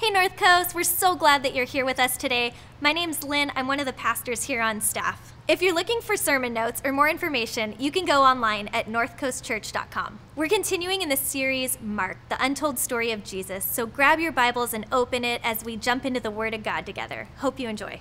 Hey, North Coast, we're so glad that you're here with us today. My name's Lynn, I'm one of the pastors here on staff. If you're looking for sermon notes or more information, you can go online at northcoastchurch.com. We're continuing in the series Mark, the untold story of Jesus, so grab your Bibles and open it as we jump into the Word of God together. Hope you enjoy.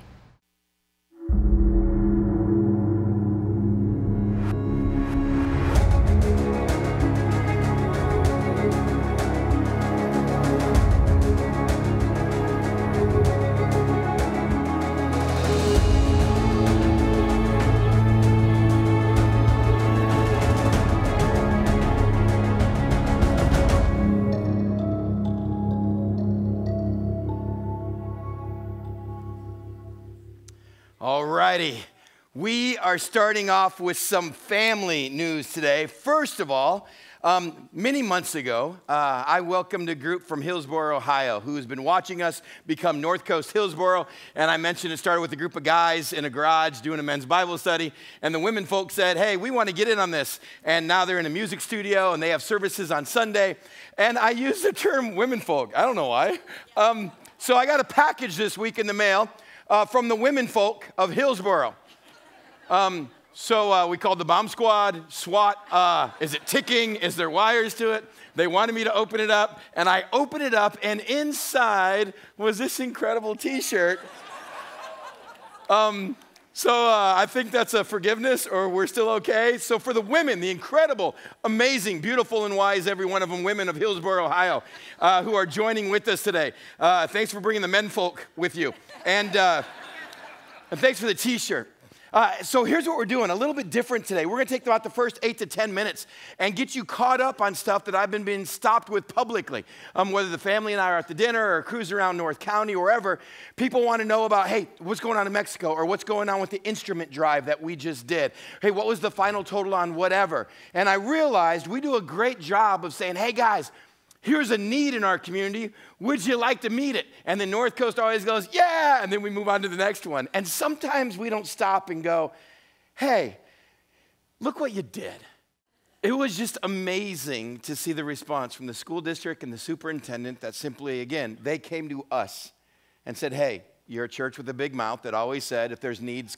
Righty. We are starting off with some family news today. First of all, um, many months ago, uh, I welcomed a group from Hillsboro, Ohio, who has been watching us become North Coast Hillsboro. And I mentioned it started with a group of guys in a garage doing a men's Bible study. And the women folks said, Hey, we want to get in on this. And now they're in a music studio and they have services on Sunday. And I use the term women folk. I don't know why. Um, so I got a package this week in the mail uh, from the women folk of Hillsboro. Um, so uh, we called the bomb squad, SWAT. Uh, is it ticking? Is there wires to it? They wanted me to open it up, and I opened it up, and inside was this incredible t shirt. Um, so uh, I think that's a forgiveness, or we're still okay. So for the women, the incredible, amazing, beautiful, and wise, every one of them, women of Hillsboro, Ohio, uh, who are joining with us today. Uh, thanks for bringing the men folk with you, and, uh, and thanks for the T-shirt. Uh, so here's what we're doing a little bit different today. We're going to take about the first eight to 10 minutes and get you caught up on stuff that I've been being stopped with publicly. Um, whether the family and I are at the dinner or cruise around North County or wherever, people want to know about, hey, what's going on in Mexico or what's going on with the instrument drive that we just did. Hey, what was the final total on whatever? And I realized we do a great job of saying, hey guys, Here's a need in our community. Would you like to meet it? And the North Coast always goes, Yeah. And then we move on to the next one. And sometimes we don't stop and go, Hey, look what you did. It was just amazing to see the response from the school district and the superintendent that simply, again, they came to us and said, Hey, you're a church with a big mouth that always said, if there's needs,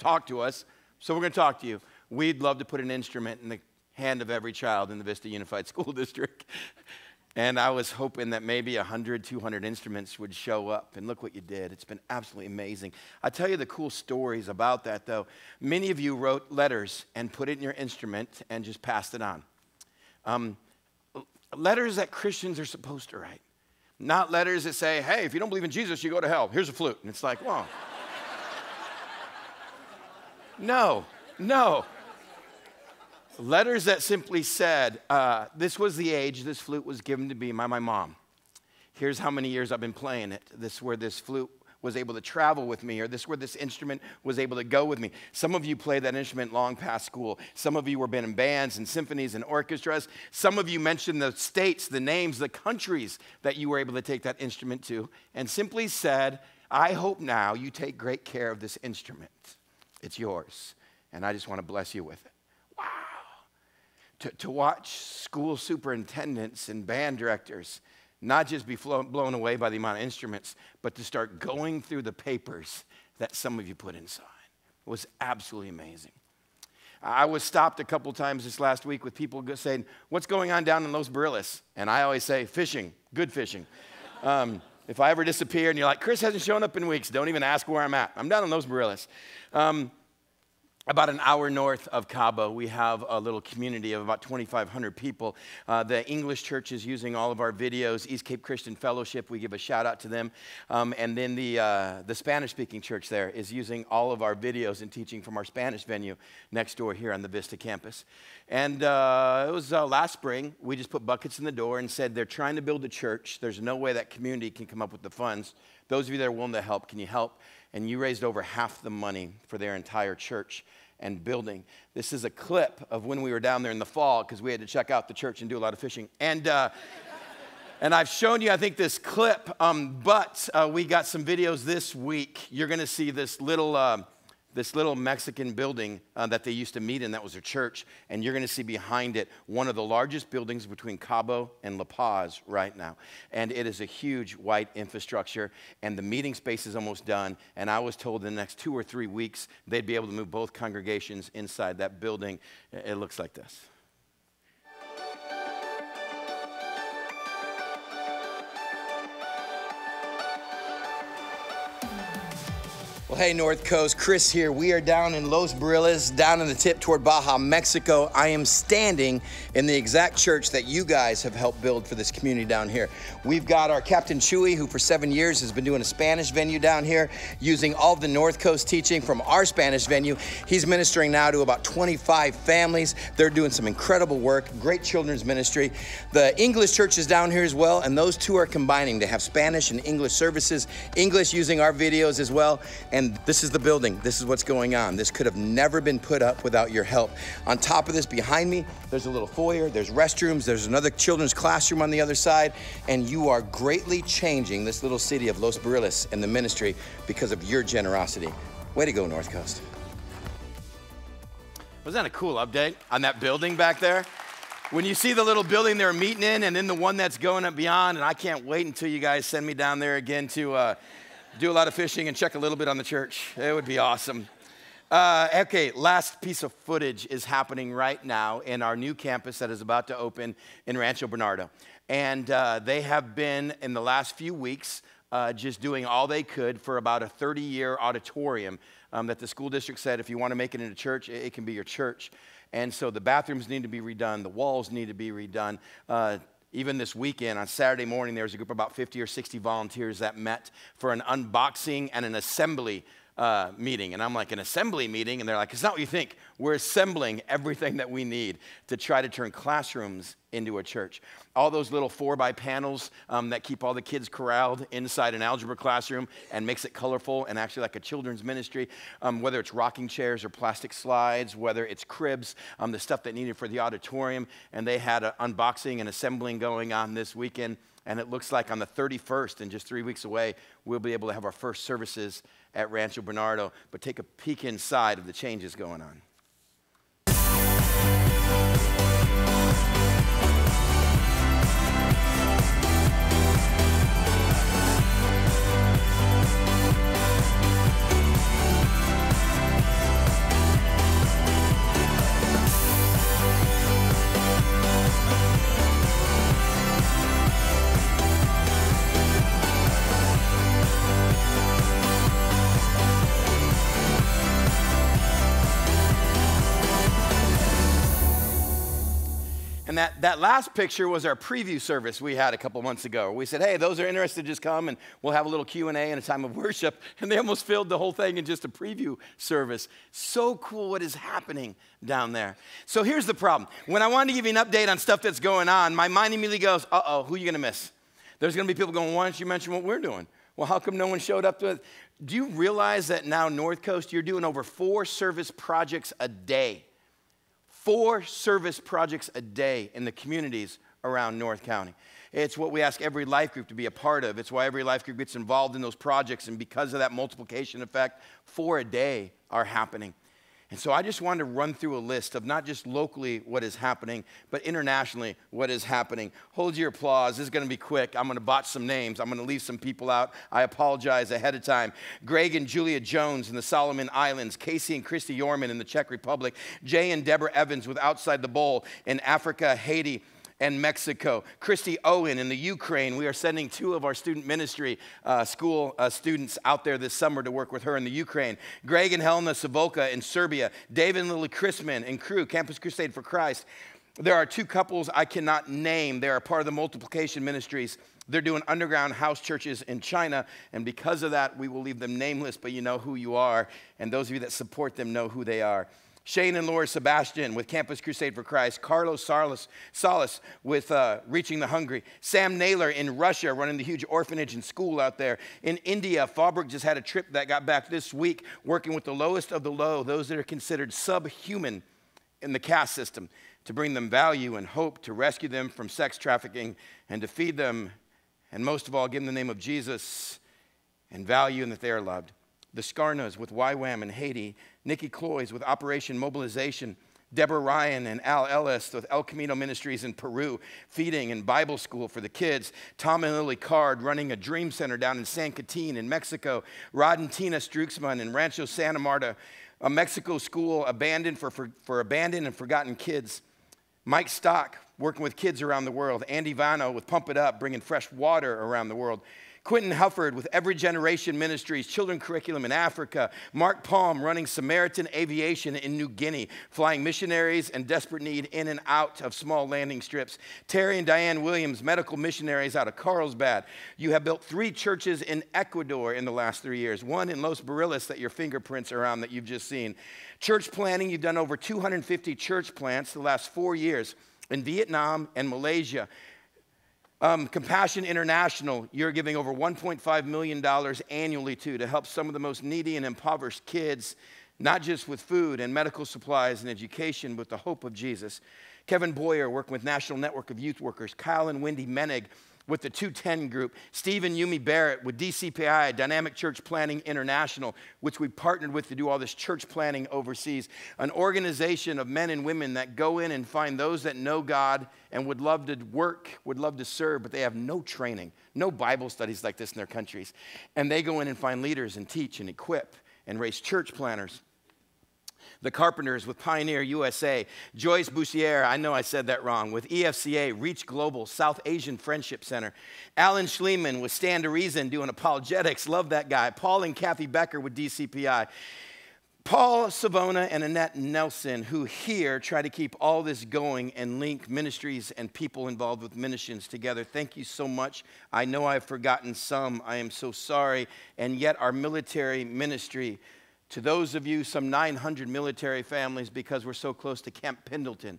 talk to us. So we're going to talk to you. We'd love to put an instrument in the hand of every child in the Vista Unified School District. And I was hoping that maybe 100, 200 instruments would show up. And look what you did. It's been absolutely amazing. I'll tell you the cool stories about that, though. Many of you wrote letters and put it in your instrument and just passed it on. Um, letters that Christians are supposed to write. Not letters that say, hey, if you don't believe in Jesus, you go to hell. Here's a flute. And it's like, well, no, no letters that simply said, uh, This was the age this flute was given to me by my mom. Here's how many years I've been playing it. This is where this flute was able to travel with me, or this is where this instrument was able to go with me. Some of you played that instrument long past school. Some of you were been in bands and symphonies and orchestras. Some of you mentioned the states, the names, the countries that you were able to take that instrument to, and simply said, I hope now you take great care of this instrument. It's yours, and I just want to bless you with it to, to watch school superintendents and band directors not just be blown away by the amount of instruments, but to start going through the papers that some of you put inside. It was absolutely amazing. I was stopped a couple times this last week with people saying, What's going on down in Los Barriles? And I always say, Fishing, good fishing. Um, if I ever disappear and you're like, Chris hasn't shown up in weeks, don't even ask where I'm at. I'm down in Los Barriles. Um, about an hour north of Cabo, we have a little community of about 2,500 people. Uh, the English church is using all of our videos. East Cape Christian Fellowship, we give a shout out to them. Um, and then the, uh, the Spanish speaking church there is using all of our videos and teaching from our Spanish venue next door here on the Vista campus. And uh, it was uh, last spring, we just put buckets in the door and said, They're trying to build a church. There's no way that community can come up with the funds. Those of you that are willing to help, can you help? and you raised over half the money for their entire church and building. This is a clip of when we were down there in the fall because we had to check out the church and do a lot of fishing. And, uh, and I've shown you, I think, this clip, um, but uh, we got some videos this week. You're going to see this little. Uh, this little Mexican building uh, that they used to meet in. That was a church. And you're going to see behind it one of the largest buildings between Cabo and La Paz right now. And it is a huge white infrastructure. And the meeting space is almost done. And I was told in the next two or three weeks they'd be able to move both congregations inside that building. It looks like this. Well, hey, North Coast, Chris here. We are down in Los Barriles, down in the tip toward Baja, Mexico. I am standing in the exact church that you guys have helped build for this community down here. We've got our Captain Chewy, who for seven years has been doing a Spanish venue down here, using all the North Coast teaching from our Spanish venue. He's ministering now to about 25 families. They're doing some incredible work, great children's ministry. The English church is down here as well, and those two are combining to have Spanish and English services, English using our videos as well. This is the building. This is what's going on. This could have never been put up without your help. On top of this, behind me, there's a little foyer, there's restrooms, there's another children's classroom on the other side, and you are greatly changing this little city of Los Barriles and the ministry because of your generosity. Way to go, North Coast. Wasn't that a cool update on that building back there? When you see the little building they're meeting in, and then the one that's going up beyond, and I can't wait until you guys send me down there again to. Uh, do a lot of fishing and check a little bit on the church. It would be awesome. Uh, okay, last piece of footage is happening right now in our new campus that is about to open in Rancho Bernardo. And uh, they have been, in the last few weeks, uh, just doing all they could for about a 30 year auditorium um, that the school district said if you want to make it into church, it, it, can be your church. And so the bathrooms need to be redone, the walls need to be redone. Even this weekend, on Saturday morning, there was a group of about 50 or 60 volunteers that met for an unboxing and an assembly uh, meeting. And I'm like, an assembly meeting? And they're like, it's not what you think. We're assembling everything that we need to try to turn classrooms into a church. All those little four by panels um, that keep all the kids corralled inside an algebra classroom and makes it colorful and actually like a children's ministry, um, whether it's rocking chairs or plastic slides, whether it's cribs, um, the stuff that needed for the auditorium. And they had an unboxing and assembling going on this weekend. And it looks like on the 31st, and just three weeks away, we'll be able to have our first services at Rancho Bernardo. But take a peek inside of the changes going on. That, that last picture was our preview service we had a couple months ago. We said, hey, those are interested, just come and we'll have a little Q&A and a time of worship. And they almost filled the whole thing in just a preview service. So cool what is happening down there. So here's the problem. When I wanted to give you an update on stuff that's going on, my mind immediately goes, uh-oh, who are you going to miss? There's going to be people going, why don't you mention what we're doing? Well, how come no one showed up to it? Do you realize that now, North Coast, you're doing over four service projects a day? Four service projects a day in the communities around North County. It's what we ask every life group to be a part of. It's why every life group gets involved in those projects. And because of that multiplication effect, four a day are happening. And so I just wanted to run through a list of not just locally what is happening, but internationally what is happening. Hold your applause. This is going to be quick. I'm going to botch some names. I'm going to leave some people out. I apologize ahead of time. Greg and Julia Jones in the Solomon Islands, Casey and Christy Yorman in the Czech Republic, Jay and Deborah Evans with Outside the Bowl in Africa, Haiti, and Mexico. Christy Owen in the Ukraine. We are sending two of our student ministry uh, school uh, students out there this summer to work with her in the Ukraine. Greg and Helena Savoka in Serbia. David and Lily Chrisman and crew, Campus Crusade for Christ. There are two couples I cannot name. They are part of the multiplication ministries. They're doing underground house churches in China, and because of that, we will leave them nameless, but you know who you are, and those of you that support them know who they are. Shane and Laura Sebastian with Campus Crusade for Christ, Carlos Salas, Salas with uh, Reaching the Hungry, Sam Naylor in Russia running the huge orphanage and school out there. In India, Fabric just had a trip that got back this week working with the lowest of the low, those that are considered subhuman in the caste system, to bring them value and hope, to rescue them from sex trafficking, and to feed them, and most of all, give them the name of Jesus and value and that they are loved. The Skarnas with YWAM in Haiti, Nikki Cloys with Operation Mobilization, Deborah Ryan and Al Ellis with El Camino Ministries in Peru, feeding and Bible school for the kids. Tom and Lily Card running a dream center down in San Quintin in Mexico. Rod and Tina Struxman in Rancho Santa Marta, a Mexico school abandoned for, for, for abandoned and forgotten kids. Mike Stock working with kids around the world. Andy Vano with Pump It Up, bringing fresh water around the world. Quentin Hufford with Every Generation Ministries, Children Curriculum in Africa. Mark Palm running Samaritan Aviation in New Guinea, flying missionaries and desperate need in and out of small landing strips. Terry and Diane Williams, medical missionaries out of Carlsbad. You have built three churches in Ecuador in the last three years, one in Los Barriles that your fingerprints are on that you've just seen. Church planting, you've done over 250 church plants the last four years in Vietnam and Malaysia. Um, Compassion International, you're giving over $1.5 million annually to to help some of the most needy and impoverished kids, not just with food and medical supplies and education, but the hope of Jesus. Kevin Boyer, working with National Network of Youth Workers. Kyle and Wendy Menig, with the 210 group, Steve and Yumi Barrett with DCPI, Dynamic Church Planning International, which we partnered with to do all this church planning overseas, an organization of men and women that go in and find those that know God and would love to work, would love to serve, but they have no training, no Bible studies like this in their countries. And they go in and find leaders and teach and equip and raise church planners the Carpenters with Pioneer USA, Joyce Bouchier, I know I said that wrong, with EFCA, Reach Global, South Asian Friendship Center, Alan Shlemon with Stand to Reason doing apologetics, love that guy, Paul and Kathy Becker with DCPI. Paul Savona and Annette Nelson, who here try to keep all this going and link ministries and people involved with missions together. Thank you so much. I know I've forgotten some. I am so sorry. And yet, our military ministry to those of you, some 900 military families, because we're so close to Camp Pendleton,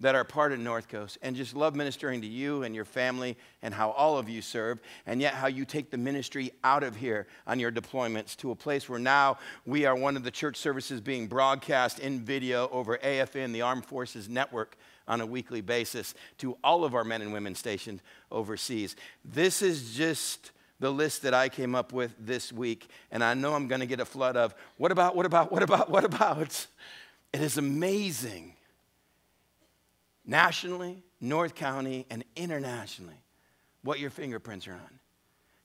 that are part of North Coast, and just love ministering to you and your family and how all of you serve, and yet how you take the ministry out of here on your deployments to a place where now we are one of the church services being broadcast in video over AFN, the Armed Forces Network, on a weekly basis to all of our men and women stationed overseas. This is just the list that I came up with this week, and I know I'm going to get a flood of what about, what about, what about, what about? It is amazing. Nationally, North County, and internationally, what your fingerprints are on.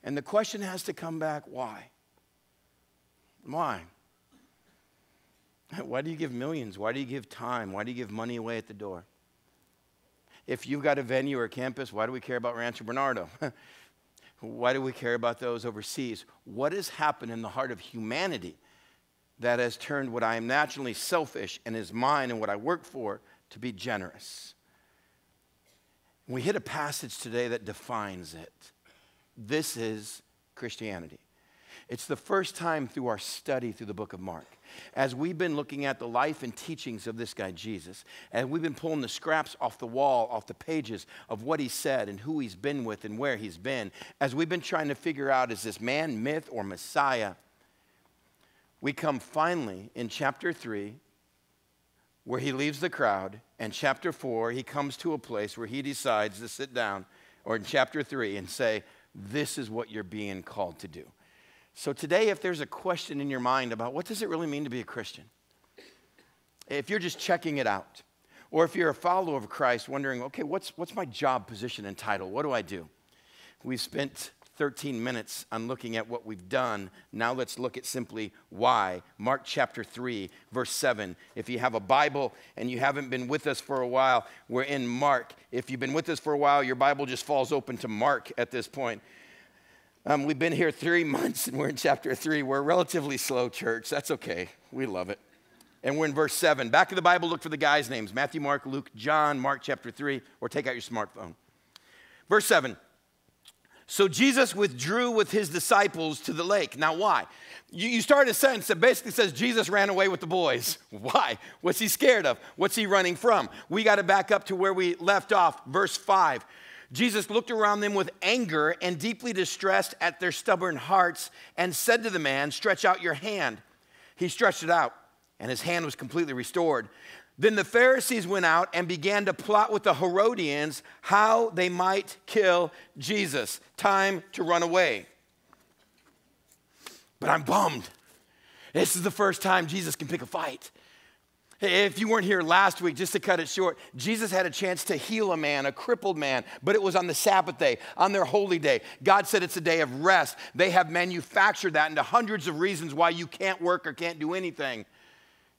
And the question has to come back why? Why? Why do you give millions? Why do you give time? Why do you give money away at the door? If you've got a venue or a campus, why do we care about Rancho Bernardo? Why do we care about those overseas? What has happened in the heart of humanity that has turned what I am naturally selfish and is mine and what I work for to be generous? We hit a passage today that defines it. This is Christianity. It's the first time through our study through the book of Mark as we've been looking at the life and teachings of this guy, Jesus, and we've been pulling the scraps off the wall, off the pages of what he said and who he's been with and where he's been, as we've been trying to figure out is this man, myth, or Messiah, we come finally in chapter 3 where he leaves the crowd, and chapter 4, he comes to a place where he decides to sit down, or in chapter 3, and say, This is what you're being called to do. So today, if there's a question in your mind about what does it really mean to be a Christian, if you're just checking it out, or if you're a follower of Christ wondering, okay, what's, what's my job position and title? What do I do? We've spent 13 minutes on looking at what we've done. Now let's look at simply why. Mark chapter 3, verse 7. If you have a Bible and you haven't been with us for a while, we're in Mark. If you've been with us for a while, your Bible just falls open to Mark at this point. Um, we've been here three months and we're in chapter three. We're a relatively slow church. That's okay. We love it. And we're in verse seven. Back of the Bible, look for the guys' names Matthew, Mark, Luke, John, Mark chapter three, or take out your smartphone. Verse seven. So Jesus withdrew with his disciples to the lake. Now, why? You, you start a sentence that basically says Jesus ran away with the boys. Why? What's he scared of? What's he running from? We got to back up to where we left off, verse 5. Jesus looked around them with anger and deeply distressed at their stubborn hearts and said to the man, Stretch out your hand. He stretched it out, and his hand was completely restored. Then the Pharisees went out and began to plot with the Herodians how they might kill Jesus. Time to run away. But I'm bummed. This is the first time Jesus can pick a fight. If you weren't here last week, just to cut it short, Jesus had a chance to heal a man, a crippled man, but it was on the Sabbath day, on their holy day. God said it's a day of rest. They have manufactured that into hundreds of reasons why you can't work or can't do anything.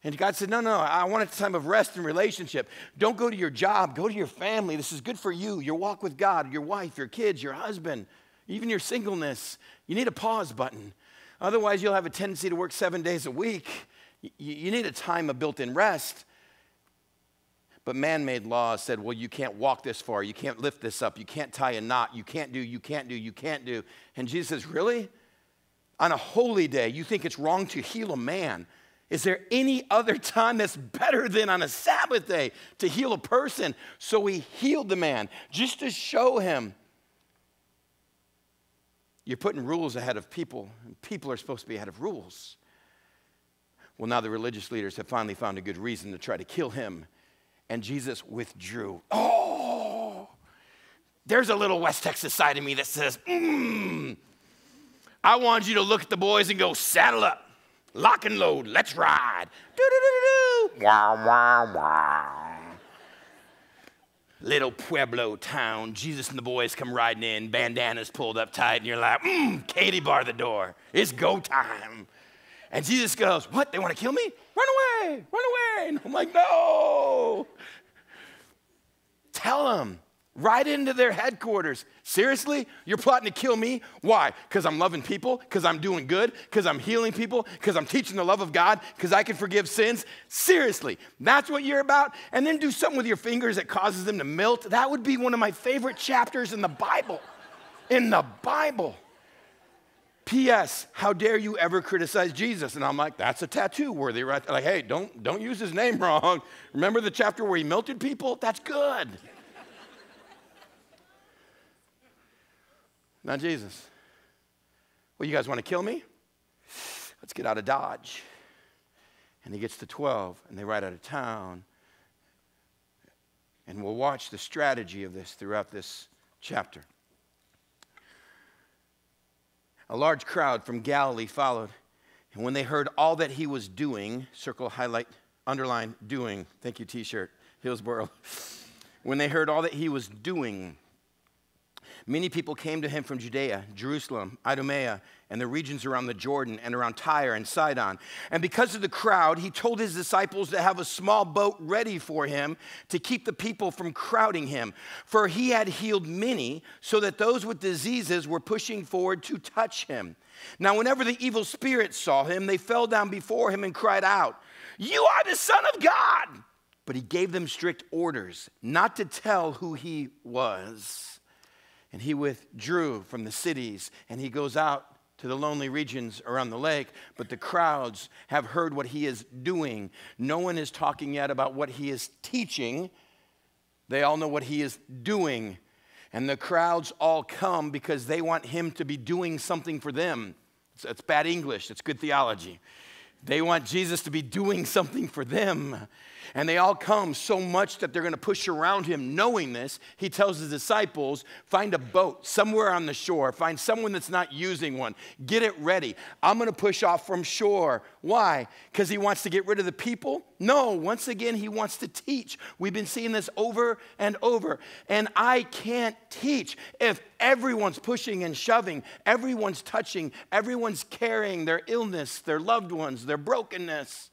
And God said, No, no, I want a time of rest and relationship. Don't go to your job, go to your family. This is good for you, your walk with God, your wife, your kids, your husband, even your singleness. You need a pause button. Otherwise, you'll have a tendency to work seven days a week. You need a time of built in rest. But man made laws said, well, you can't walk this far. You can't lift this up. You can't tie a knot. You can't do, you can't do, you can't do. And Jesus says, really? On a holy day, you think it's wrong to heal a man? Is there any other time that's better than on a Sabbath day to heal a person? So he healed the man just to show him you're putting rules ahead of people, and people are supposed to be ahead of rules. Well, now the religious leaders have finally found a good reason to try to kill him, and Jesus withdrew. Oh, there's a little West Texas side of me that says, mmm, I want you to look at the boys and go, saddle up. Lock and load. Let's ride. Do-do-do-do-do. Wow, wow, wow. Little Pueblo town. Jesus and the boys come riding in, bandanas pulled up tight, and you're like, mmm, Katie bar the door. It's go time. And Jesus goes, What? They want to kill me? Run away, run away. And I'm like, No. Tell them right into their headquarters. Seriously? You're plotting to kill me? Why? Because I'm loving people? Because I'm doing good? Because I'm healing people? Because I'm teaching the love of God? Because I can forgive sins? Seriously, that's what you're about? And then do something with your fingers that causes them to melt? That would be one of my favorite chapters in the Bible. In the Bible. P.S. How dare you ever criticize Jesus? And I'm like, that's a tattoo worthy, right? Like, hey, don't, don't use his name wrong. Remember the chapter where he melted people? That's good. Not Jesus. Well, you guys want to kill me? Let's get out of Dodge. And he gets to 12, and they ride out of town. And we'll watch the strategy of this throughout this chapter. A large crowd from Galilee followed. And when they heard all that he was doing, circle, highlight, underline, doing, thank you, t shirt, Hillsboro. When they heard all that he was doing, Many people came to him from Judea, Jerusalem, Idumea, and the regions around the Jordan and around Tyre and Sidon. And because of the crowd, he told his disciples to have a small boat ready for him to keep the people from crowding him. For he had healed many, so that those with diseases were pushing forward to touch him. Now, whenever the evil spirits saw him, they fell down before him and cried out, You are the Son of God! But he gave them strict orders not to tell who he was. And he withdrew from the cities and he goes out to the lonely regions around the lake, but the crowds have heard what he is doing. No one is talking yet about what he is teaching. They all know what he is doing. And the crowds all come because they want him to be doing something for them. It's, it's bad English, it's good theology. They want Jesus to be doing something for them. And they all come so much that they're going to push around him. Knowing this, he tells his disciples find a boat somewhere on the shore, find someone that's not using one, get it ready. I'm going to push off from shore. Why? Because he wants to get rid of the people? No, once again, he wants to teach. We've been seeing this over and over. And I can't teach if everyone's pushing and shoving, everyone's touching, everyone's carrying their illness, their loved ones, their brokenness.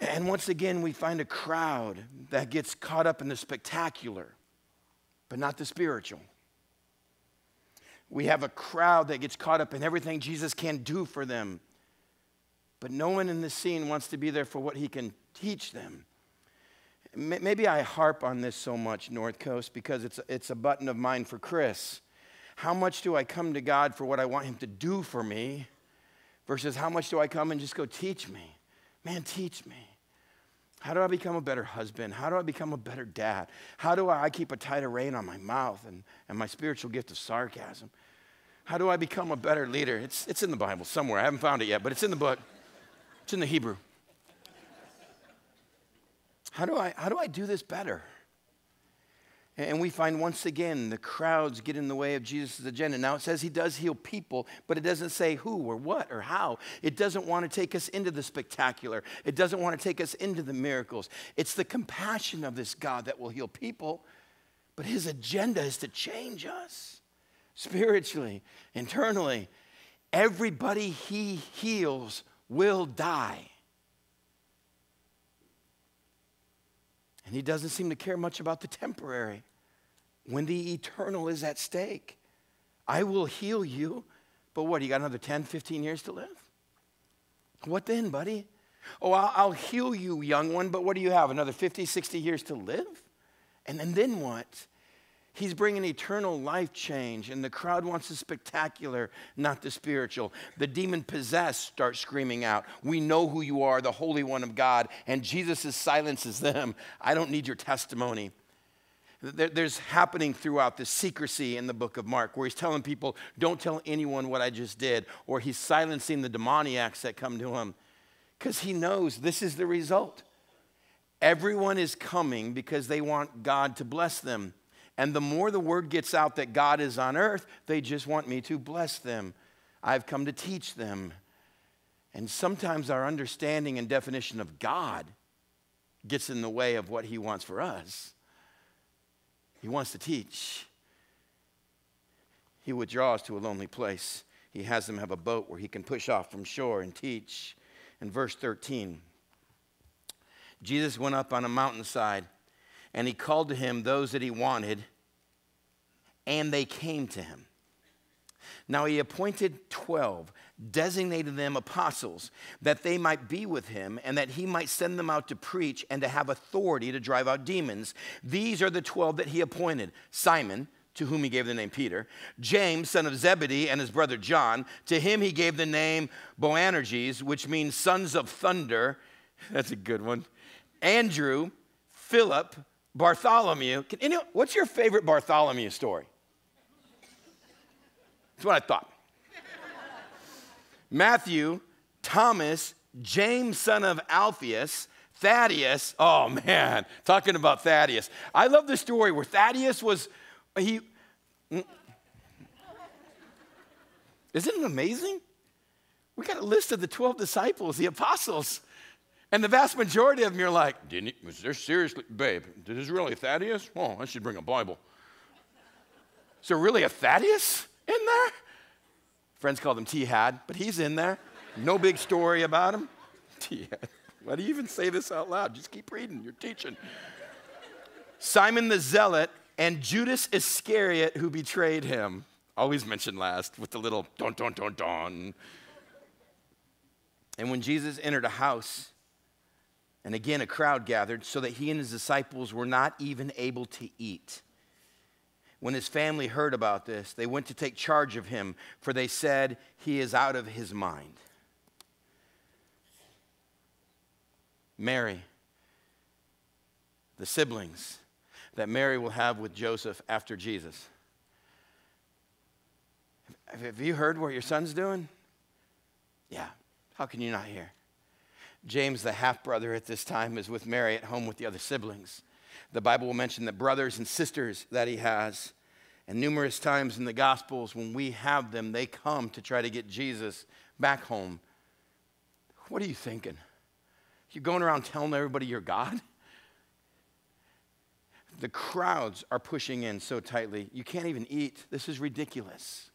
And once again, we find a crowd that gets caught up in the spectacular, but not the spiritual. We have a crowd that gets caught up in everything Jesus can do for them, but no one in the scene wants to be there for what he can teach them. Maybe I harp on this so much, North Coast, because it's, it's a button of mine for Chris. How much do I come to God for what I want him to do for me versus how much do I come and just go teach me? Man, teach me. How do I become a better husband? How do I become a better dad? How do I keep a tighter rein on my mouth and, and my spiritual gift of sarcasm? How do I become a better leader? It's, it's in the Bible somewhere. I haven't found it yet, but it's in the book. It's in the Hebrew. How do I, how do, I do this better? And we find once again the crowds get in the way of Jesus' agenda. Now it says he does heal people, but it doesn't say who or what or how. It doesn't want to take us into the spectacular, it doesn't want to take us into the miracles. It's the compassion of this God that will heal people, but his agenda is to change us spiritually, internally. Everybody he heals will die. And he doesn't seem to care much about the temporary when the eternal is at stake. I will heal you, but what, you got another 10, 15 years to live? What then, buddy? Oh, I'll, heal you, young one, but what do you have? Another 50, 60 years to live? And, and then what? He's bringing eternal life change, and the crowd wants the spectacular, not the spiritual. The demon possessed start screaming out, We know who you are, the Holy One of God. And Jesus silences them. I don't need your testimony. There's happening throughout the secrecy in the book of Mark where he's telling people, Don't tell anyone what I just did, or he's silencing the demoniacs that come to him because he knows this is the result. Everyone is coming because they want God to bless them. And the more the word gets out that God is on earth, they just want me to bless them. I've come to teach them. And sometimes our understanding and definition of God gets in the way of what He wants for us. He wants to teach. He withdraws to a lonely place. He has them have a boat where he can push off from shore and teach. In verse 13, Jesus went up on a mountainside and he called to him those that he wanted, and they came to him. Now he appointed 12, designated them apostles, that they might be with him, and that he might send them out to preach and to have authority to drive out demons. These are the 12 that he appointed Simon, to whom he gave the name Peter, James, son of Zebedee, and his brother John. To him he gave the name Boanerges, which means sons of thunder. That's a good one. Andrew, Philip, Bartholomew. Can, what's your favorite Bartholomew story? That's what I thought. Matthew, Thomas, James, son of Alphaeus, Thaddeus. Oh man, talking about Thaddeus. I love the story where Thaddeus was, he. Mm. Isn't it amazing? We got a list of the 12 disciples, the apostles. And the vast majority of them, you're like, Didn't he, was there seriously, babe, did this really Thaddeus? Oh, I should bring a Bible. Is there really a Thaddeus in there? Friends call him T Had, but he's in there. No big story about him. T Had. Why do you even say this out loud? Just keep reading, you're teaching. Simon the Zealot and Judas Iscariot, who betrayed him. Always mentioned last with the little don, don, don, don. And when Jesus entered a house, and again, a crowd gathered so that he and his disciples were not even able to eat. When his family heard about this, they went to take charge of him, for they said, He is out of his mind. Mary, the siblings that Mary will have with Joseph after Jesus. Have you heard what your son's doing? Yeah. How can you not hear? James, the half brother at this time, is with Mary at home with the other siblings. The Bible will mention the brothers and sisters that he has. And numerous times in the Gospels, when we have them, they come to try to get Jesus back home. What are you thinking? You're going around telling everybody you're God? The crowds are pushing in so tightly, you can't even eat. This is ridiculous.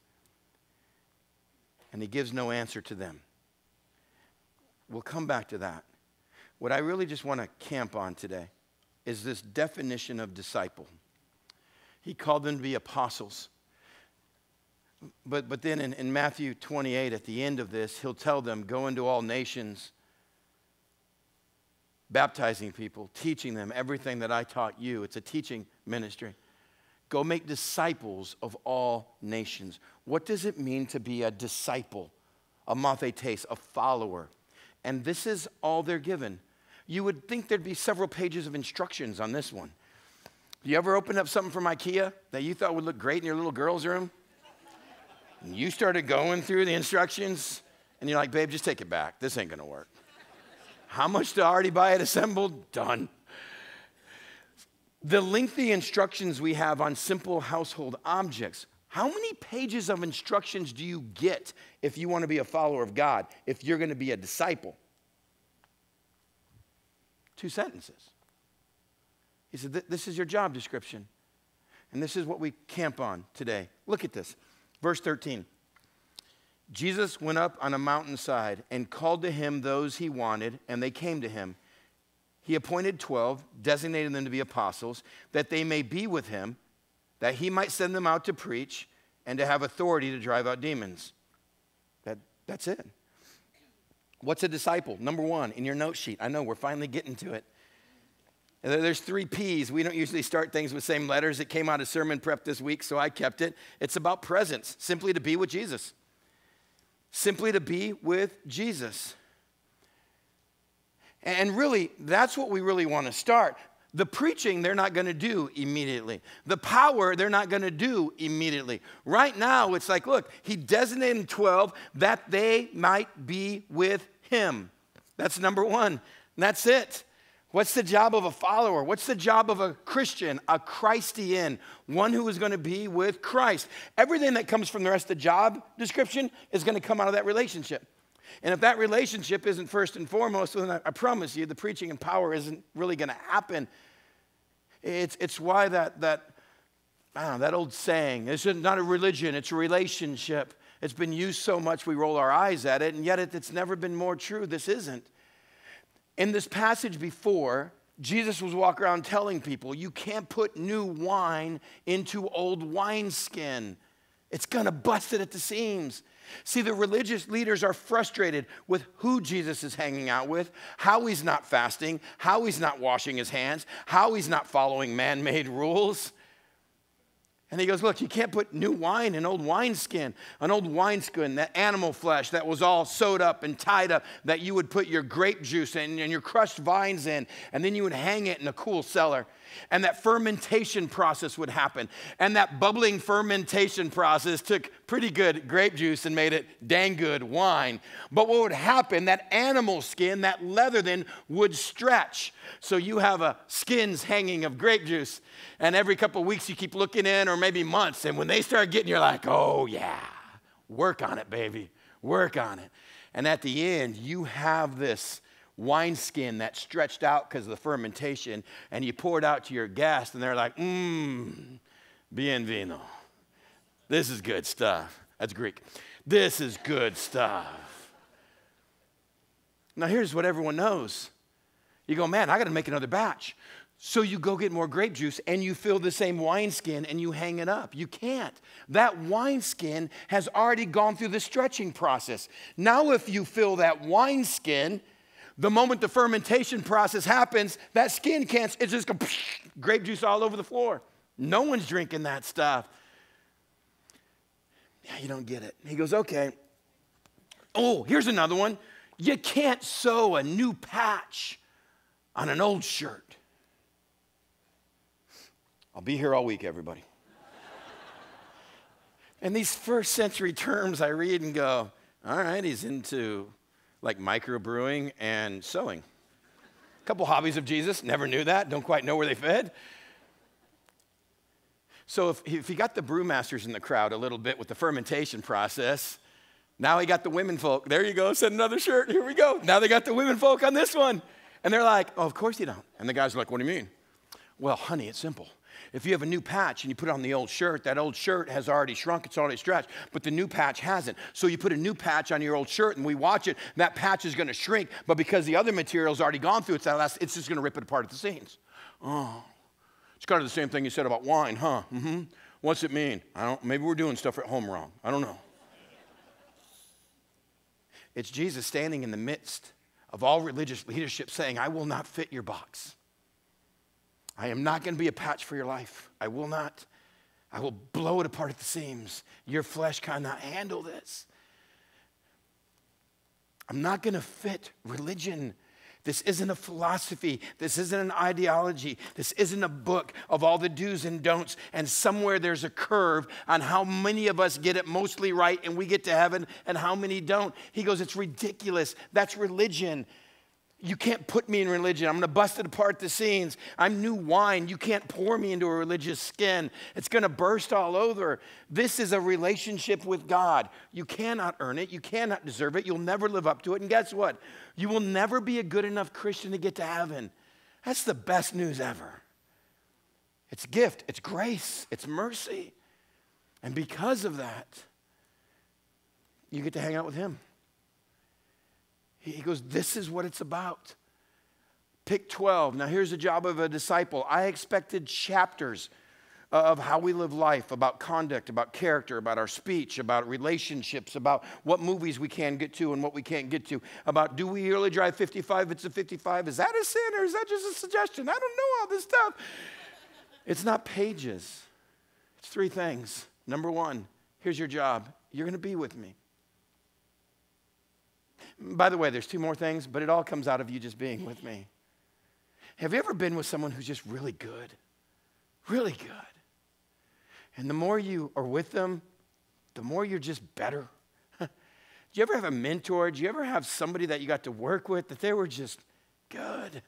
And he gives no answer to them. We'll come back to that. What I really just want to camp on today is this definition of disciple. He called them to be apostles. But, but then in, in Matthew 28, at the end of this, he'll tell them, Go into all nations, baptizing people, teaching them everything that I taught you. It's a teaching ministry. Go make disciples of all nations. What does it mean to be a disciple, a mathetes, a follower? And this is all they're given. You would think there'd be several pages of instructions on this one. You ever open up something from IKEA that you thought would look great in your little girl's room? And you started going through the instructions, and you're like, babe, just take it back. This ain't gonna work. How much to already buy it assembled? Done. the lengthy instructions we have on simple household objects. How many pages of instructions do you get if you want to be a follower of God, if you're going to be a disciple? Two sentences. He said, This is your job description. And this is what we camp on today. Look at this. Verse 13. Jesus went up on a mountainside and called to him those he wanted, and they came to him. He appointed 12, designated them to be apostles, that they may be with him, that he might send them out to preach and to have authority to drive out demons. That, that's it. What's a disciple? Number one, in your note sheet. I know we're finally getting to it. There's three P's. We don't usually start things with same letters. It came out of sermon prep this week, so I kept it. It's about presence, simply to be with Jesus. Simply to be with Jesus. And really, that's what we really want to start. The preaching, they're not going to do immediately. The power, they're not going to do immediately. Right now, it's like, look, he designated 12 that they might be with him. That's number one. That's it. What's the job of a follower? What's the job of a Christian, a Christian, one who is going to be with Christ? Everything that comes from the rest of the job description is going to come out of that relationship. And if that relationship isn't first and foremost, then I, promise you the preaching and power isn't really going to happen. It's, it's why that, that, know, that old saying, it's not a religion, it's a relationship. It's been used so much we roll our eyes at it, and yet it, it's never been more true. This isn't. In this passage before, Jesus was walking around telling people, you can't put new wine into old wineskin. It's gonna bust it at the seams. See, the religious leaders are frustrated with who Jesus is hanging out with, how he's not fasting, how he's not washing his hands, how he's not following man made rules. And he goes, Look, you can't put new wine in old wineskin. An old wineskin, that animal flesh that was all sewed up and tied up, that you would put your grape juice in and your crushed vines in, and then you would hang it in a cool cellar and that fermentation process would happen. And that bubbling fermentation process took pretty good grape juice and made it dang good wine. But what would happen, that animal skin, that leather then would stretch. So you have a skins hanging of grape juice, and every couple of weeks you keep looking in, or maybe months, and when they start getting, you're like, oh yeah, work on it, baby, work on it. And at the end, you have this wineskin that stretched out because of the fermentation, and you pour it out to your guests, and they're like, mmm, bien vino. This is good stuff. That's Greek. This is good stuff. Now, here's what everyone knows. You go, man, I got to make another batch. So you go get more grape juice and you fill the same wineskin and you hang it up. You can't. That wineskin has already gone through the stretching process. Now, if you fill that wineskin the moment the fermentation process happens, that skin can't, it's just grape juice all over the floor. No one's drinking that stuff. Yeah, you don't get it. He goes, okay. Oh, here's another one. You can't sew a new patch on an old shirt. I'll be here all week, everybody. and these first century terms I read and go, all right, he's into like microbrewing and sewing. A couple hobbies of Jesus, never knew that, don't quite know where they fit. So if, if he got the brewmasters in the crowd a little bit with the fermentation process, now he got the women folk. There you go, send another shirt, here we go. Now they got the women folk on this one. And they're like, oh, of course you don't. And the guys are like, what do you mean? Well, honey, it's simple. If you have a new patch and you put it on the old shirt, that old shirt has already shrunk, it's already stretched, but the new patch hasn't. So you put a new patch on your old shirt and we watch it, that patch is gonna shrink, but because the other material's already gone through its last, it's just gonna rip it apart at the seams. Oh, it's kind of the same thing you said about wine, huh? Mm-hmm. What's it mean? I don't, maybe we're doing stuff at home wrong. I don't know. It's Jesus standing in the midst of all religious leadership saying, I will not fit your box. I am not going to be a patch for your life. I will not. I will blow it apart at the seams. Your flesh cannot handle this. I'm not going to fit religion. This isn't a philosophy. This isn't an ideology. This isn't a book of all the do's and don'ts. And somewhere there's a curve on how many of us get it mostly right and we get to heaven and how many don't. He goes, It's ridiculous. That's religion. You can't put me in religion. I'm going to bust it apart the seams. I'm new wine. You can't pour me into a religious skin. It's going to burst all over. This is a relationship with God. You cannot earn it. You cannot deserve it. You'll never live up to it. And guess what? You will never be a good enough Christian to get to heaven. That's the best news ever. It's gift, it's grace, it's mercy. And because of that, you get to hang out with Him. He goes, This is what it's about. Pick 12. Now, here's the job of a disciple. I expected chapters of how we live life, about conduct, about character, about our speech, about relationships, about what movies we can get to and what we can't get to, about do we really drive 55? It's a 55. Is that a sin or is that just a suggestion? I don't know all this stuff. It's not pages, it's three things. Number one, here's your job you're going to be with me. By the way, there's two more things, but it all comes out of you just being with me. Have you ever been with someone who's just really good? Really good. And the more you are with them, the more you're just better. Do you ever have a mentor? Do you ever have somebody that you got to work with that they were just good?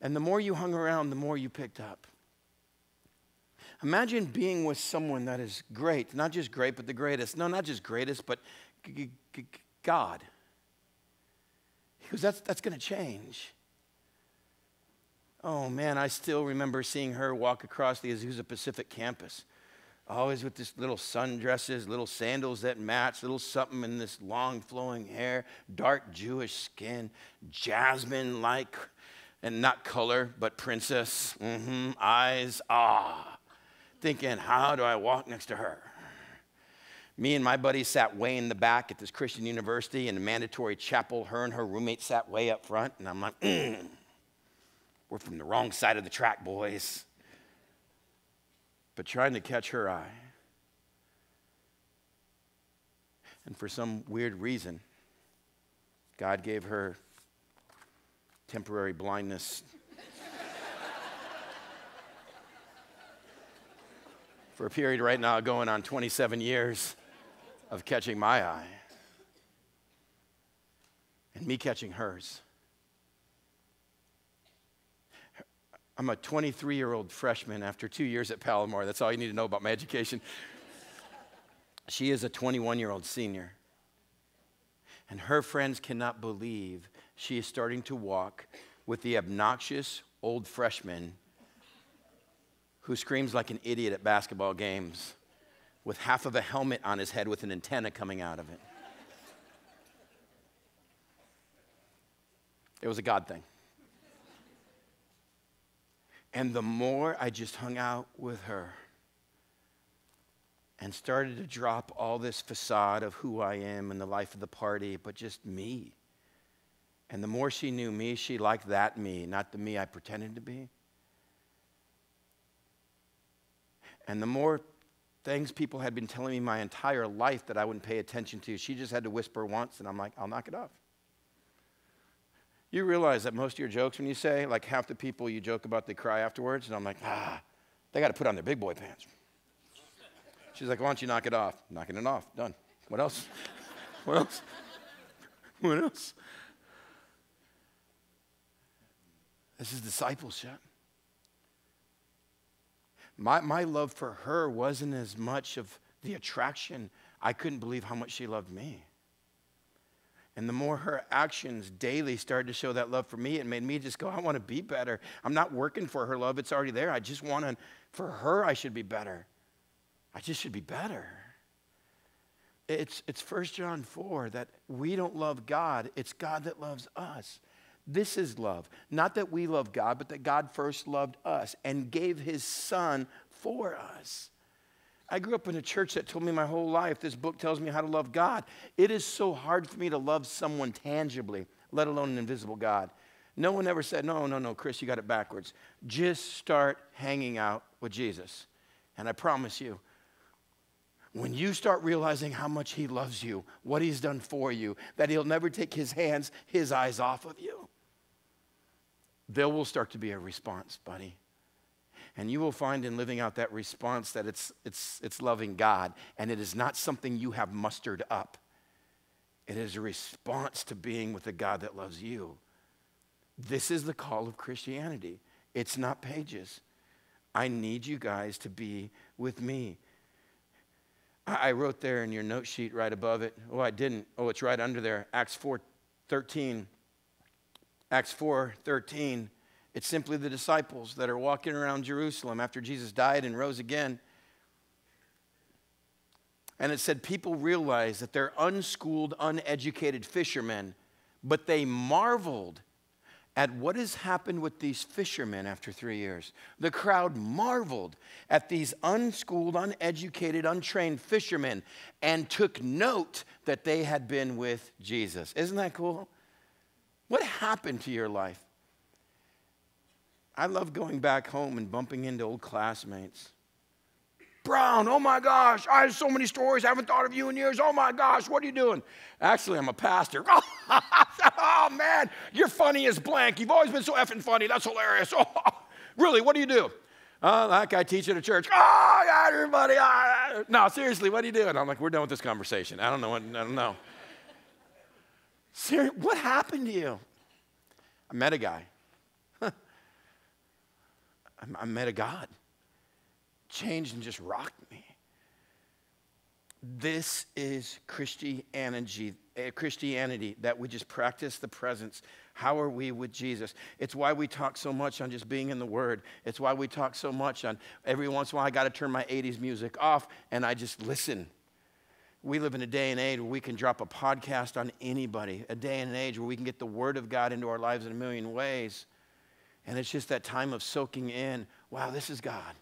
And the more you hung around, the more you picked up. Imagine being with someone that is great, not just great, but the greatest. No, not just greatest, but God. Because that's, that's going to change. Oh man, I still remember seeing her walk across the Azusa Pacific campus. Always with this little sundresses, little sandals that match, little something in this long flowing hair, dark Jewish skin, jasmine like, and not color, but princess. Mm-hmm, eyes, ah. Thinking, how do I walk next to her? Me and my buddy sat way in the back at this Christian university in a mandatory chapel. Her and her roommate sat way up front, and I'm like, mm, we're from the wrong side of the track, boys. But trying to catch her eye. And for some weird reason, God gave her temporary blindness. for a period right now going on 27 years of catching my eye and me catching hers. I'm a 23 year old freshman after two years at Palomar. That's all you need to know about my education. She is a 21 year old senior. And her friends cannot believe she is starting to walk with the obnoxious old freshman who screams like an idiot at basketball games with half of a helmet on his head with an antenna coming out of it. It was a God thing. And the more I just hung out with her and started to drop all this facade of who I am and the life of the party, but just me. And the more she knew me, she liked that me, not the me I pretended to be. And the more things people had been telling me my entire life that I wouldn't pay attention to. She just had to whisper once, and I'm like, I'll knock it off. You realize that most of your jokes, when you say, like half the people you joke about, they cry afterwards, and I'm like, ah, they got to put on their big boy pants. She's like, why don't you knock it off? Knocking it off. Done. What else? what else? What else? This is discipleship. My, my love for her wasn't as much of the attraction. I couldn't believe how much she loved me. And the more her actions daily started to show that love for me, it made me just go, I want to be better. I'm not working for her love, it's already there. I just want to, for her, I should be better. I just should be better. It's, it's 1 John 4 that we don't love God, it's God that loves us. This is love. Not that we love God, but that God first loved us and gave his son for us. I grew up in a church that told me my whole life this book tells me how to love God. It is so hard for me to love someone tangibly, let alone an invisible God. No one ever said, No, no, no, Chris, you got it backwards. Just start hanging out with Jesus. And I promise you, when you start realizing how much He loves you, what He's done for you, that He'll never take His hands, His eyes off of you, there will start to be a response, buddy. And you will find in living out that response that it's, it's, it's loving God, and it is not something you have mustered up. it is a response to being with a God that loves you. This is the call of Christianity. It's not pages. I need you guys to be with me. I wrote there in your note sheet right above it. Oh, I didn't. Oh, it's right under there. Acts 4 13. Acts 4:13, It's simply the disciples that are walking around Jerusalem after Jesus died and rose again. And it said, People realized that they're unschooled, uneducated fishermen, but they marveled at what has happened with these fishermen after three years. The crowd marveled at these unschooled, uneducated, untrained fishermen and took note that they had been with Jesus. Isn't that cool? What happened to your life? I love going back home and bumping into old classmates. Brown, oh my gosh, I have so many stories. I haven't thought of you in years. Oh my gosh, what are you doing? Actually, I'm a pastor. oh man, you're funny as blank. You've always been so effing funny. That's hilarious. Oh, really, what do you do? Oh, like I teach at a church. Oh, yeah, everybody. Oh. No, seriously, what are you doing? I'm like, we're done with this conversation. I don't know. What, I don't know. Ser- what happened to you? I met a guy. I met a God changed and just rocked me. This is Christianity, uh, Christianity that we just practice the presence. How are we with Jesus? It's why we talk so much on just being in the Word. It's why we talk so much on every once in a while I got to turn my 80s music off and I just listen. We live in a day and age where we can drop a podcast on anybody, a day and age where we can get the Word of God into our lives in a million ways. And it's just that time of soaking in wow, this is God.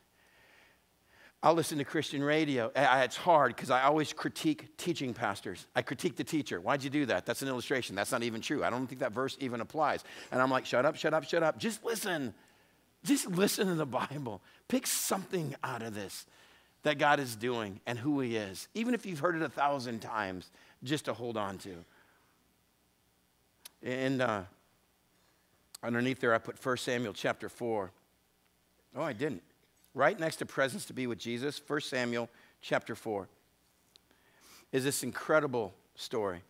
I'll listen to Christian radio. It's hard because I always critique teaching pastors. I critique the teacher. Why'd you do that? That's an illustration. That's not even true. I don't think that verse even applies. And I'm like, shut up, shut up, shut up. Just listen. Just listen to the Bible. Pick something out of this that God is doing and who He is, even if you've heard it a thousand times, just to hold on to. And uh, underneath there, I put 1 Samuel chapter 4. Oh, I didn't right next to presence to be with Jesus, 1 Samuel chapter 4, is this incredible story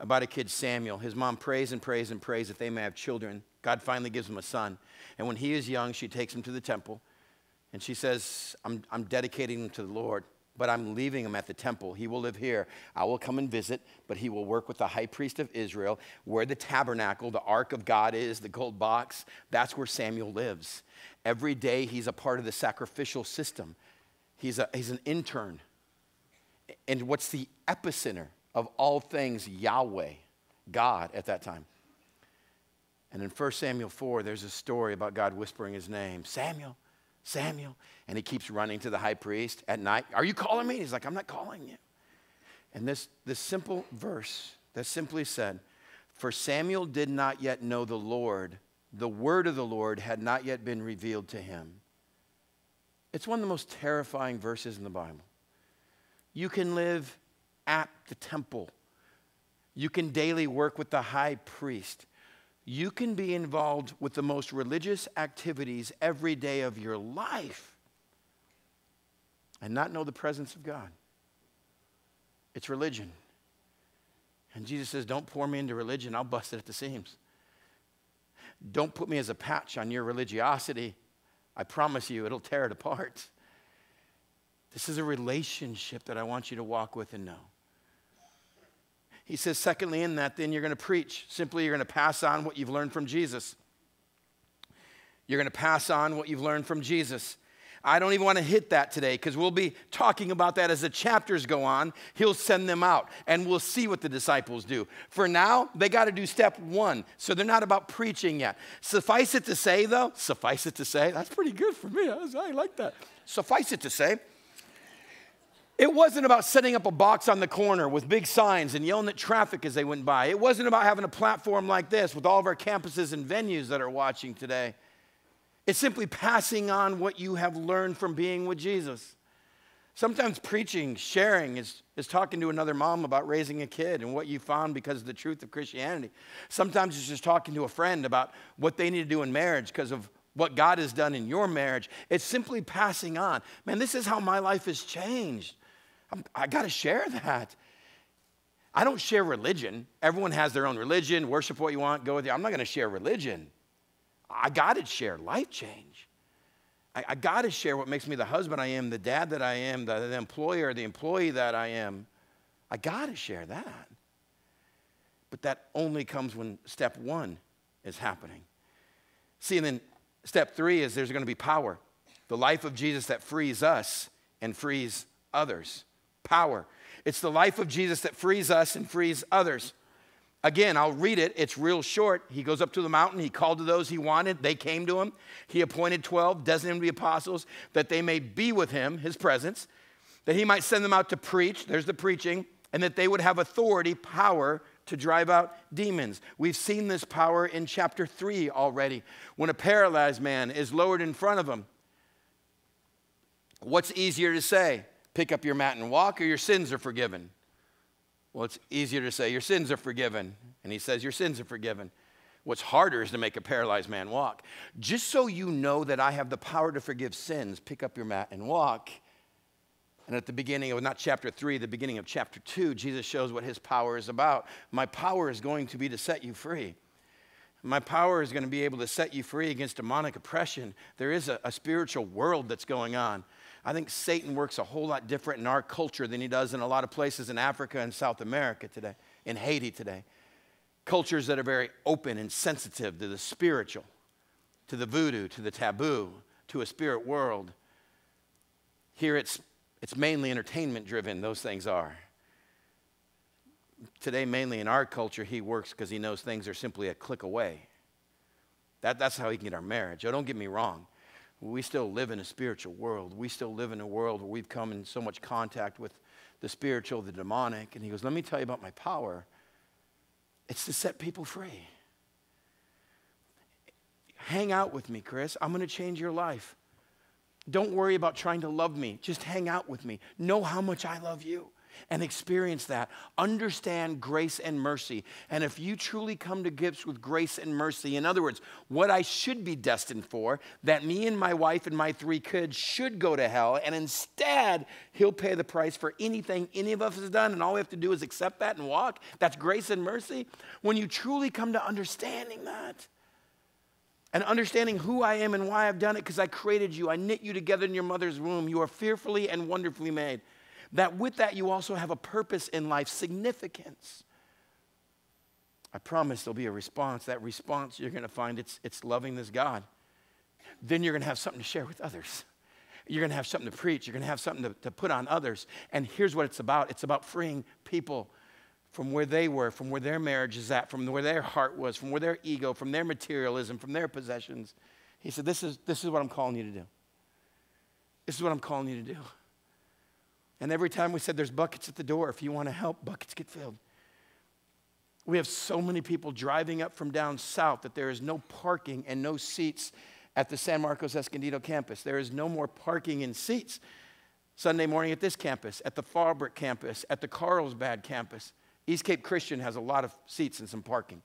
about a kid, Samuel. His mom prays and prays and prays that they may have children. God finally gives him a son. And when he is young, she takes him to the temple and she says, I'm, I'm dedicating him to the Lord but I'm leaving him at the temple. He will live here. I will come and visit, but he will work with the high priest of Israel, where the tabernacle, the ark of God is, the gold box. That's where Samuel lives. Every day he's a part of the sacrificial system. He's, a, he's an intern. And what's the epicenter of all things Yahweh, God at that time? And in 1 Samuel 4, there's a story about God whispering his name Samuel, Samuel. And he keeps running to the high priest at night. Are you calling me? He's like, I'm not calling you. And this, this simple verse that simply said, For Samuel did not yet know the Lord the word of the Lord had not yet been revealed to him. It's one of the most terrifying verses in the Bible. You can live at the temple, you can daily work with the high priest. You can be involved with the most religious activities every day of your life and not know the presence of God. It's religion. And Jesus says, Don't pour me into religion, I'll bust it at the seams. Don't put me as a patch on your religiosity. I promise you, it'll tear it apart. This is a relationship that I want you to walk with and know. He says, secondly, in that, then you're going to preach. Simply, you're going to pass on what you've learned from Jesus. You're going to pass on what you've learned from Jesus. I don't even want to hit that today because we'll be talking about that as the chapters go on. He'll send them out and we'll see what the disciples do. For now, they got to do step one. So they're not about preaching yet. Suffice it to say, though, suffice it to say, that's pretty good for me. I like that. Suffice it to say, it wasn't about setting up a box on the corner with big signs and yelling at traffic as they went by. It wasn't about having a platform like this with all of our campuses and venues that are watching today. It's simply passing on what you have learned from being with Jesus. Sometimes preaching, sharing, is, is talking to another mom about raising a kid and what you found because of the truth of Christianity. Sometimes it's just talking to a friend about what they need to do in marriage because of what God has done in your marriage. It's simply passing on. Man, this is how my life has changed. I'm, I got to share that. I don't share religion. Everyone has their own religion, worship what you want, go with you. I'm not going to share religion. I got to share life change. I, I got to share what makes me the husband I am, the dad that I am, the, the employer, the employee that I am. I got to share that. But that only comes when step one is happening. See, and then step three is there's going to be power. The life of Jesus that frees us and frees others. Power. It's the life of Jesus that frees us and frees others. Again, I'll read it. It's real short. He goes up to the mountain. He called to those he wanted. They came to him. He appointed 12, designated them to be apostles, that they may be with him, his presence, that he might send them out to preach. There's the preaching. And that they would have authority, power to drive out demons. We've seen this power in chapter 3 already. When a paralyzed man is lowered in front of him, what's easier to say? Pick up your mat and walk, or your sins are forgiven? Well, it's easier to say, Your sins are forgiven. And he says, Your sins are forgiven. What's harder is to make a paralyzed man walk. Just so you know that I have the power to forgive sins, pick up your mat and walk. And at the beginning of not chapter three, the beginning of chapter two, Jesus shows what his power is about. My power is going to be to set you free. My power is going to be able to set you free against demonic oppression. There is a, a spiritual world that's going on. I think Satan works a whole lot different in our culture than he does in a lot of places in Africa and South America today, in Haiti today. Cultures that are very open and sensitive to the spiritual, to the voodoo, to the taboo, to a spirit world. Here it's, it's mainly entertainment driven, those things are. Today, mainly in our culture, he works because he knows things are simply a click away. That, that's how he can get our marriage. Oh, don't get me wrong we still live in a spiritual world. We still live in a world where we've come in so much contact with the spiritual, the demonic. And he goes, Let me tell you about my power. It's to set people free. Hang out with me, Chris. I'm going to change your life. Don't worry about trying to love me. Just hang out with me. Know how much I love you and experience that. Understand grace and mercy. And if you truly come to grips with grace and mercy, in other words, what I should be destined for, that me and my wife and my three kids should go to hell, and instead, He'll pay the price for anything any of us has done, and all we have to do is accept that and walk. That's grace and mercy. When you truly come to understanding that, and understanding who I am and why I've done it because I created you. I knit you together in your mother's womb. You are fearfully and wonderfully made that with that you also have a purpose in life, significance. I promise there'll be a response. That response you're going to find it's, it's loving this God. Then you're going to have something to share with others. You're going to have something to preach. You're going to have something to, to put on others. And here's what it's about it's about freeing people from where they were, from where their marriage is at, from where their heart was, from where their ego, from their materialism, from their possessions. He said, This is, this is what I'm calling you to do. This is what I'm calling you to do. And every time we said there's buckets at the door, if you want to help, buckets get filled. We have so many people driving up from down south that there is no parking and no seats at the San Marcos Escondido campus. There is no more parking and seats. Sunday morning at this campus, at the Fallbrook campus, at the Carlsbad campus. East Cape Christian has a lot of seats and some parking.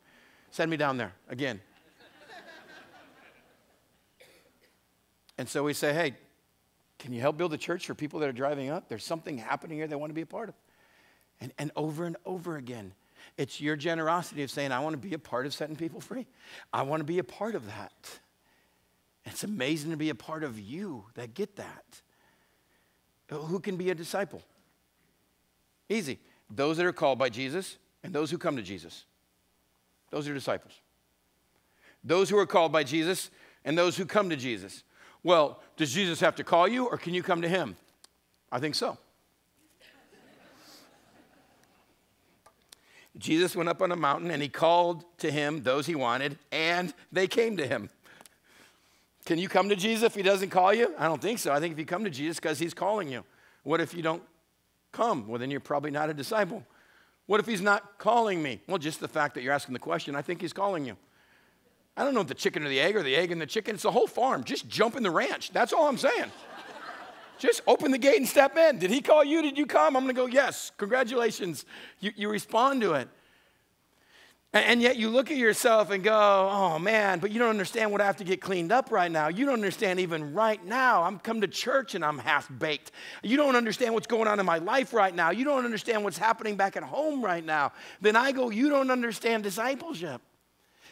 Send me down there again. and so we say, hey, can you help build a church for people that are driving up? There's something happening here they want to be a part of. And, and over and over again, it's your generosity of saying, I want to be a part of setting people free. I want to be a part of that. It's amazing to be a part of you that get that. Who can be a disciple? Easy. Those that are called by Jesus and those who come to Jesus. Those are disciples. Those who are called by Jesus and those who come to Jesus. Well, does Jesus have to call you or can you come to him? I think so. Jesus went up on a mountain and he called to him those he wanted, and they came to him. Can you come to Jesus if he doesn't call you? I don't think so. I think if you come to Jesus because he's calling you. What if you don't come? Well, then you're probably not a disciple. What if he's not calling me? Well, just the fact that you're asking the question, I think he's calling you. I don't know if the chicken or the egg or the egg and the chicken. It's the whole farm. Just jump in the ranch. That's all I'm saying. Just open the gate and step in. Did he call you? Did you come? I'm going to go, yes. Congratulations. You, you respond to it. And yet you look at yourself and go, oh man, but you don't understand what I have to get cleaned up right now. You don't understand even right now. I'm come to church and I'm half baked. You don't understand what's going on in my life right now. You don't understand what's happening back at home right now. Then I go, you don't understand discipleship.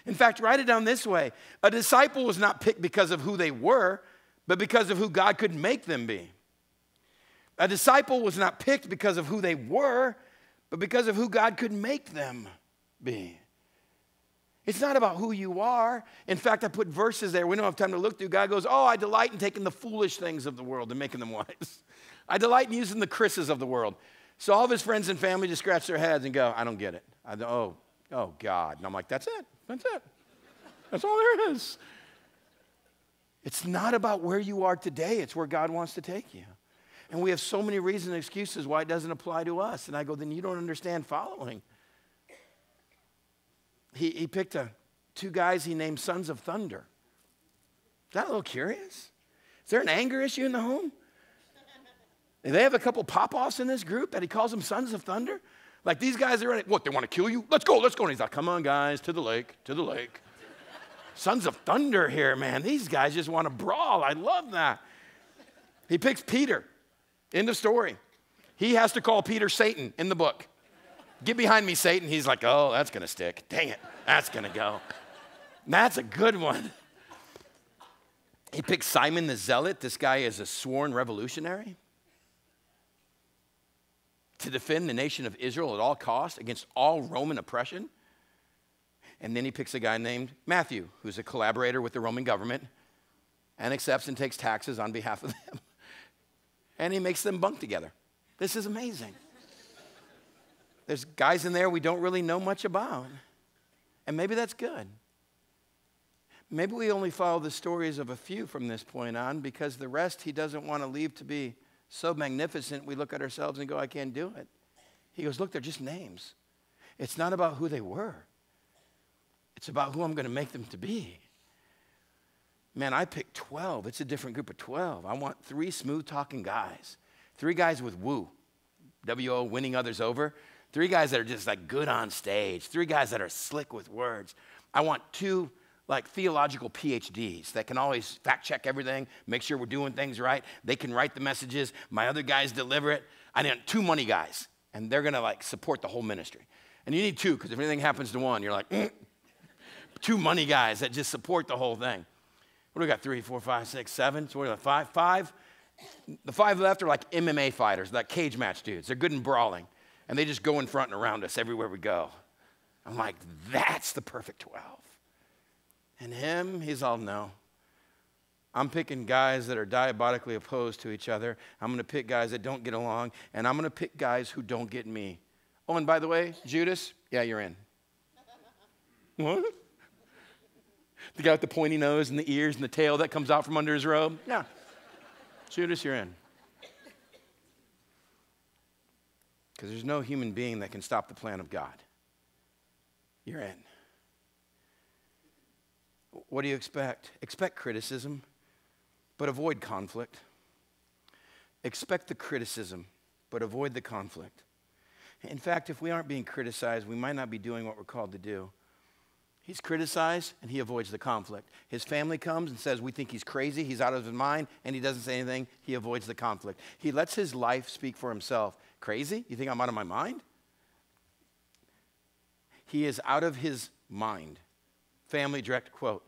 In fact, write it down this way a disciple was not picked because of who they were, but because of who God could make them be. A disciple was not picked because of who they were, but because of who God could make them be. It's not about who you are. In fact, I put verses there. We don't have time to look through. God goes, Oh, I delight in taking the foolish things of the world and making them wise. I delight in using the Chris's of the world. So all of his friends and family just scratch their heads and go, I don't get it. I oh, oh, God. And I'm like, That's it. That's it. That's all there is. It's not about where you are today, it's where God wants to take you. And we have so many reasons and excuses why it doesn't apply to us. And I go, then you don't understand following he, he picked a, two guys he named Sons of Thunder. Is that a little curious? Is there an anger issue in the home? They have a couple pop offs in this group that he calls them Sons of Thunder? Like these guys are it. What, they want to kill you? Let's go, let's go. And he's like, come on, guys, to the lake, to the lake. Sons of Thunder here, man. These guys just want to brawl. I love that. He picks Peter. End of story. He has to call Peter Satan in the book. Get behind me, Satan. He's like, oh, that's going to stick. Dang it. That's going to go. That's a good one. He picks Simon the Zealot. This guy is a sworn revolutionary to defend the nation of Israel at all costs against all Roman oppression. And then he picks a guy named Matthew, who's a collaborator with the Roman government and accepts and takes taxes on behalf of them. And he makes them bunk together. This is amazing. There's guys in there we don't really know much about. And maybe that's good. Maybe we only follow the stories of a few from this point on because the rest he doesn't want to leave to be so magnificent we look at ourselves and go, I can't do it. He goes, Look, they're just names. It's not about who they were, it's about who I'm going to make them to be. Man, I picked 12. It's a different group of 12. I want three smooth talking guys, three guys with woo, W O, winning others over. Three guys that are just like good on stage. Three guys that are slick with words. I want two like theological PhDs that can always fact check everything, make sure we're doing things right. They can write the messages. My other guys deliver it. I need two money guys, and they're gonna like support the whole ministry. And you need two because if anything happens to one, you're like, mm. two money guys that just support the whole thing. What do we got? Three, four, five, six, seven. So what are the five? Five. The five left are like MMA fighters, like cage match dudes. They're good in brawling and they just go in front and around us everywhere we go. I'm like, that's the perfect 12. And him, he's all no. I'm picking guys that are diabolically opposed to each other. I'm going to pick guys that don't get along, and I'm going to pick guys who don't get me. Oh, and by the way, Judas, yeah, you're in. what? The guy with the pointy nose and the ears and the tail that comes out from under his robe? Yeah. Judas, you're in. Because there's no human being that can stop the plan of God. You're in. What do you expect? Expect criticism, but avoid conflict. Expect the criticism, but avoid the conflict. In fact, if we aren't being criticized, we might not be doing what we're called to do. He's criticized and he avoids the conflict. His family comes and says, We think he's crazy, he's out of his mind, and he doesn't say anything. He avoids the conflict. He lets his life speak for himself. Crazy? You think I'm out of my mind? He is out of his mind. Family direct quote.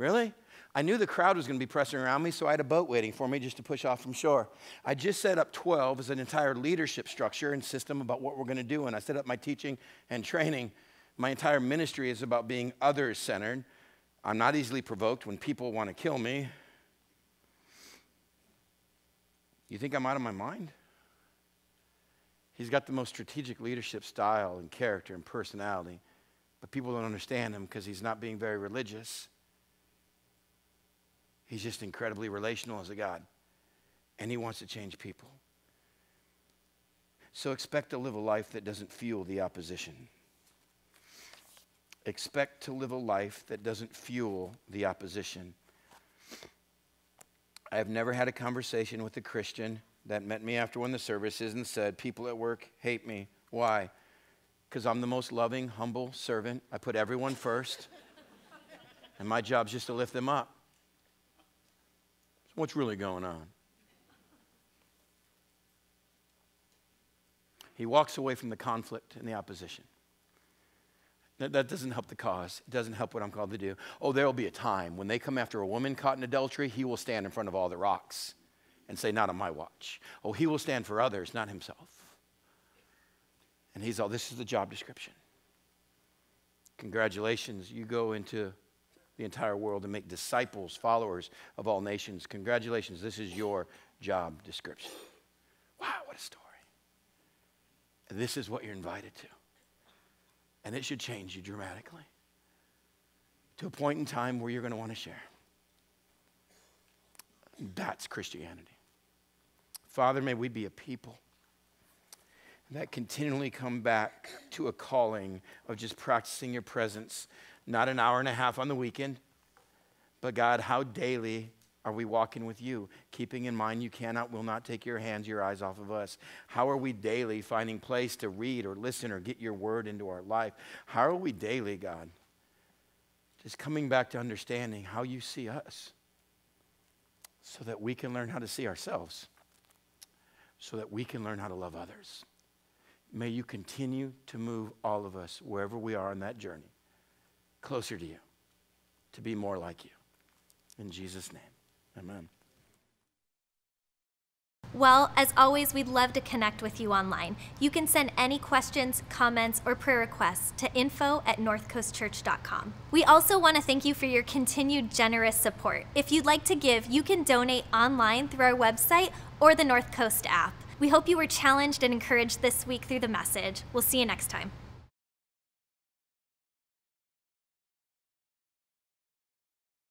Really? I knew the crowd was going to be pressing around me, so I had a boat waiting for me just to push off from shore. I just set up 12 as an entire leadership structure and system about what we're going to do. And I set up my teaching and training. My entire ministry is about being others centered. I'm not easily provoked when people want to kill me. You think I'm out of my mind? He's got the most strategic leadership style and character and personality, but people don't understand him because he's not being very religious. He's just incredibly relational as a God, and he wants to change people. So expect to live a life that doesn't fuel the opposition. Expect to live a life that doesn't fuel the opposition. I have never had a conversation with a Christian that met me after one of the services and said, People at work hate me. Why? because I'm the most loving, humble servant. I put everyone first, and my job's just to lift them up. What's really going on? He walks away from the conflict and the opposition. That doesn't help the cause. It doesn't help what I'm called to do. Oh, there will be a time when they come after a woman caught in adultery, he will stand in front of all the rocks and say, Not on my watch. Oh, he will stand for others, not himself. And he's all, This is the job description. Congratulations, you go into the entire world and make disciples, followers of all nations. Congratulations, this is your job description. Wow, what a story. This is what you're invited to. And it should change you dramatically to a point in time where you're going to want to share. That's Christianity. Father, may we be a people that continually come back to a calling of just practicing your presence, not an hour and a half on the weekend, but God, how daily are we walking with you, keeping in mind you cannot, will not take your hands, your eyes off of us? How are we daily finding place to read or listen or get your word into our life? How are we daily, God? Just coming back to understanding how you see us so that we can learn how to see ourselves, so that we can learn how to love others. May you continue to move all of us, wherever we are on that journey, closer to you, to be more like you. In Jesus' name. Amen. Well, as always, we'd love to connect with you online. You can send any questions, comments, or prayer requests to info at northcoastchurch.com. We also want to thank you for your continued generous support. If you'd like to give, you can donate online through our website or the North Coast app. We hope you were challenged and encouraged this week through the message. We'll see you next time.